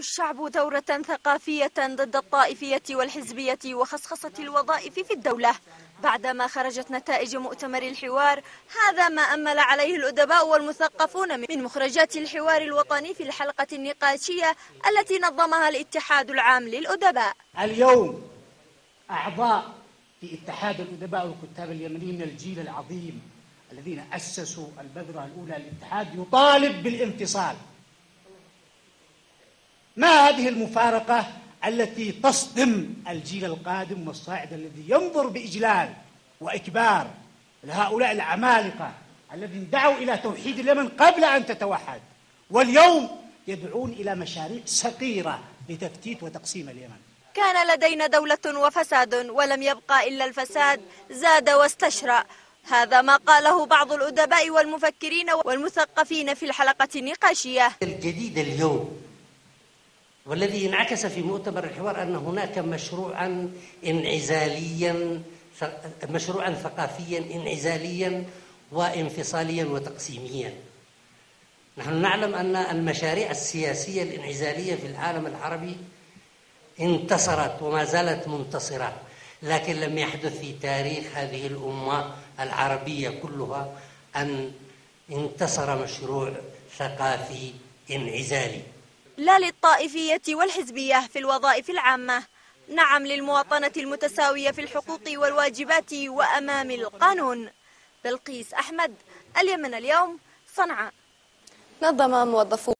الشعب ثورة ثقافية ضد الطائفية والحزبية وخصخصة الوظائف في الدولة. بعدما خرجت نتائج مؤتمر الحوار هذا ما أمل عليه الأدباء والمثقفون من مخرجات الحوار الوطني في الحلقة النقاشية التي نظمها الاتحاد العام للأدباء. اليوم أعضاء في اتحاد الأدباء والكتاب اليمنيين من الجيل العظيم الذين أسسوا البذرة الأولى للاتحاد يطالب بالانفصال. ما هذه المفارقة التي تصدم الجيل القادم والصاعد الذي ينظر بإجلال وإكبار لهؤلاء العمالقة الذين دعوا إلى توحيد اليمن قبل أن تتوحد واليوم يدعون إلى مشاريع صغيرة لتفتيت وتقسيم اليمن. كان لدينا دولة وفساد ولم يبقى إلا الفساد زاد واستشرى هذا ما قاله بعض الأدباء والمفكرين والمثقفين في الحلقة النقاشية. الجديد اليوم والذي انعكس في مؤتمر الحوار أن هناك مشروعا انعزاليا مشروعا ثقافيا انعزاليا وانفصاليا وتقسيميا. نحن نعلم أن المشاريع السياسية الانعزالية في العالم العربي انتصرت وما زالت منتصرة لكن لم يحدث في تاريخ هذه الأمة العربية كلها أن انتصر مشروع ثقافي انعزالي. لا للطائفية والحزبية في الوظائف العامة. نعم للمواطنة المتساوية في الحقوق والواجبات وأمام القانون. بلقيس أحمد اليمن اليوم صنعاء. نظم موظفو